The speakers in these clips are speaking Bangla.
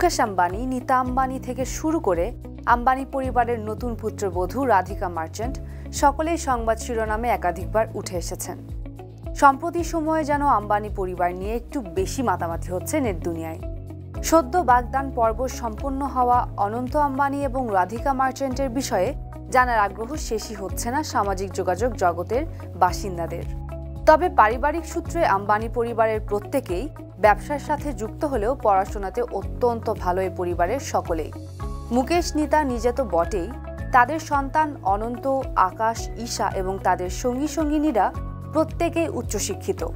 মুকেশ আম্বানি নীতা আম্বানি থেকে শুরু করে আম্বানি পরিবারের নতুন পুত্রবধূ রাধিকা মার্চেন্ট সকলেই সংবাদ শিরোনামে একাধিকবার উঠে এসেছেন। সম্প্রতি সময়ে যেন আম্বানি পরিবার নিয়ে একটু বেশি মাতামাতি হচ্ছে নেট দুনিয়ায়। সদ্য বাগদান পর্ব সম্পন্ন হওয়া অনন্ত আম্বানি এবং রাধিকা মার্চেন্টের বিষয়ে জানার আগ্রহ শেষই হচ্ছে না সামাজিক যোগাযোগ জগতের বাসিন্দাদের। তবে পারিবারিক সূত্রে আম্বানি পরিবারের প্রত্যেকেই ব্যবসার সাথে যুক্ত হলেও পড়াশোনাতে অত্যন্ত ভালো এই পরিবারের সকলেই। মুকেশ, নিতা, নিজে তো বটেই। তাদের সন্তান অনন্ত, আকাশ, ঈশা এবং তাদের সঙ্গী সঙ্গিনীরা প্রত্যেকেই উচ্চশিক্ষিত।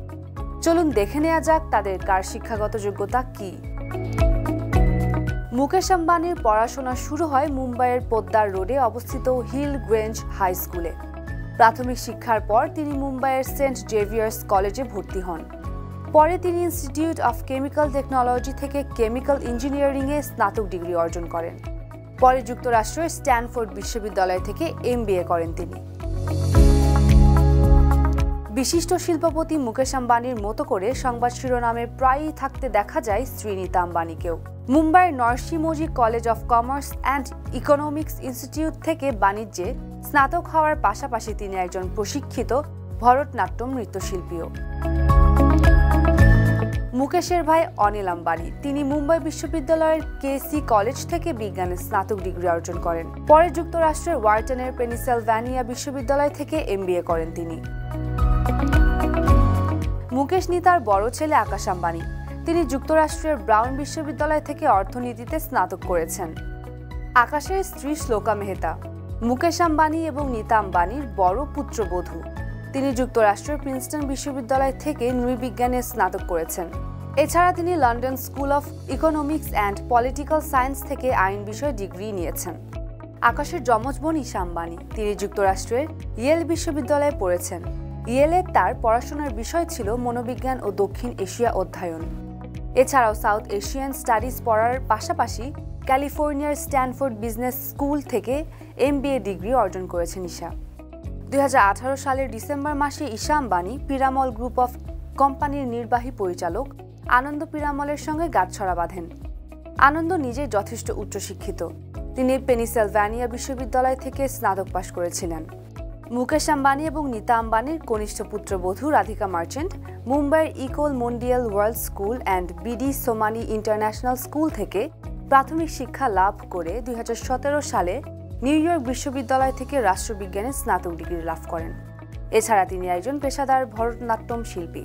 চলুন দেখে নেওয়া যাক তাদের কার শিক্ষাগত যোগ্যতা কী। মুকেশ আম্বানির পড়াশোনা শুরু হয় মুম্বাইয়ের পোদ্দার রোডে অবস্থিত হিল গ্রেঞ্জ হাই স্কুলে। প্রাথমিক শিক্ষার পর তিনি মুম্বাইয়ের সেন্ট জেভিয়ার্স কলেজে ভর্তি হন। পরে তিনি ইনস্টিটিউট অফ কেমিক্যাল টেকনোলজি থেকে কেমিক্যাল ইঞ্জিনিয়ারিংয়ে স্নাতক ডিগ্রি অর্জন করেন। পরে যুক্তরাষ্ট্রের স্ট্যানফোর্ড বিশ্ববিদ্যালয় থেকে এমবিএ করেন তিনি। বিশিষ্ট শিল্পপতি মুকেশ আম্বানির মতো করে সংবাদ শিরোনামে প্রায়ই থাকতে দেখা যায় শ্রীনীতা আম্বানিকেও। মুম্বাইয়ের Narsee Monjee college of commerce and economics institute থেকে বাণিজ্যে স্নাতক হওয়ার পাশাপাশি তিনি একজন প্রশিক্ষিত ভরতনাট্যম নৃত্যশিল্পীও। মুকেশের ভাই অনিল আম্বানি। তিনি মুম্বাই বিশ্ববিদ্যালয়ের কেসি কলেজ থেকে বিজ্ঞানে স্নাতক ডিগ্রি অর্জন করেন। পরে যুক্তরাষ্ট্রের ওয়ার্টনের পেনিসেলভ্যানিয়া বিশ্ববিদ্যালয় থেকে এমবিএ করেন তিনি। মুকেশ নিতার বড় ছেলে আকাশ আম্বানি। তিনি যুক্তরাষ্ট্রের ব্রাউন বিশ্ববিদ্যালয় থেকে অর্থনীতিতে স্নাতক করেছেন। আকাশের স্ত্রী শ্লোকা মেহতা। মুকেশ আম্বানি এবং নীতা আম্বানির বড় পুত্রবধূ। তিনি যুক্তরাষ্ট্রের প্রিন্সটন বিশ্ববিদ্যালয় থেকে নৃবিজ্ঞানে স্নাতক করেছেন। এছাড়া তিনি London school of economics and political science থেকে আইন বিষয়ে ডিগ্রি নিয়েছেন। আকাশের যমজ বোন ঈশা আম্বানি তিনি যুক্তরাষ্ট্রের ইয়েল বিশ্ববিদ্যালয়ে পড়েছেন। ইয়েলে তার পড়াশোনার বিষয় ছিল মনোবিজ্ঞান ও দক্ষিণ এশিয়া অধ্যয়ন। এছাড়াও সাউথ এশিয়ান স্টাডিজ পড়ার পাশাপাশি ক্যালিফোর্নিয়ার স্ট্যানফোর্ড বিজনেস স্কুল থেকে এমবিএ ডিগ্রি অর্জন করেছেন ঈশা। দুই হাজার আঠারো সালের ডিসেম্বর মাসে ঈশা আম্বানি পিরামল গ্রুপ অফ কোম্পানির নির্বাহী পরিচালক আনন্দ পিরামলের সঙ্গে গাঁটছড়া বাঁধেন। আনন্দ নিজে যথেষ্ট উচ্চশিক্ষিত। তিনি পেনিসেলভ্যানিয়া বিশ্ববিদ্যালয় থেকে স্নাতক পাশ করেছিলেন। মুকেশ আম্বানি এবং নীতা আম্বানির কনিষ্ঠ পুত্রবধূ রাধিকা মার্চেন্ট মুম্বাইয়ের Ecole Mondiale world school and BD Somani international school থেকে প্রাথমিক শিক্ষা লাভ করে দুই হাজার সতেরো সালে নিউ ইয়র্ক বিশ্ববিদ্যালয় থেকে রাষ্ট্রবিজ্ঞানে স্নাতক ডিগ্রি লাভ করেন। এছাড়া তিনি একজন পেশাদার ভরতনাট্যম শিল্পী।